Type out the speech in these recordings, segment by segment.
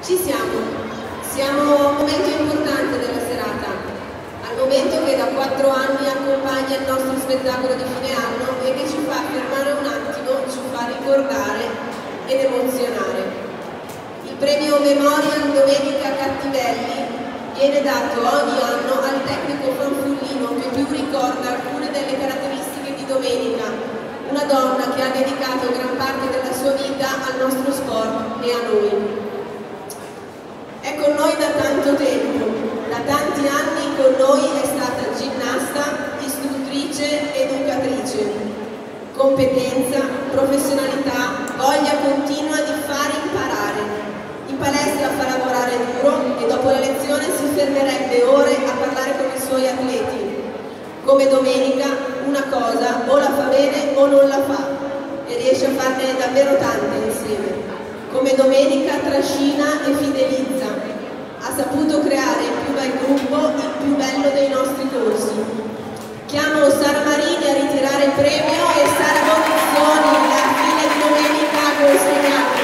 Ci siamo, siamo a un momento importante della serata, al momento che da quattro anni accompagna il nostro spettacolo di fine anno e che ci fa fermare un attimo, ci fa ricordare ed emozionare. Il premio Memorial Domenica Cattivelli viene dato ogni anno al tecnico fanfullino che più ricorda alcune delle caratteristiche di Domenica, una donna che ha dedicato gran parte della sua vita al nostro sport e a noi con noi da tanto tempo, da tanti anni con noi è stata ginnasta, istruttrice, educatrice. Competenza, professionalità, voglia continua di fare imparare. In palestra fa lavorare duro e dopo la lezione si fermerebbe ore a parlare con i suoi atleti. Come domenica una cosa o la fa bene o non la fa e riesce a farne davvero tante insieme. Come domenica trascina e fidelizza, ha saputo creare il più bel gruppo, il più bello dei nostri corsi. Chiamo Sara Marini a ritirare il premio e Sara Bonizzoni, la fine di domenica consegnato.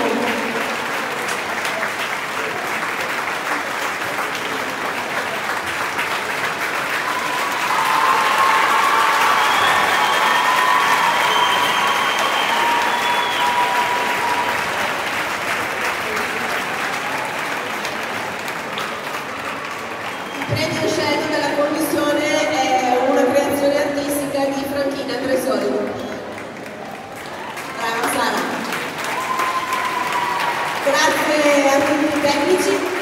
Premio scelto dalla commissione è una creazione artistica di Franchina Tresoli. Brava Sara. Grazie a tutti.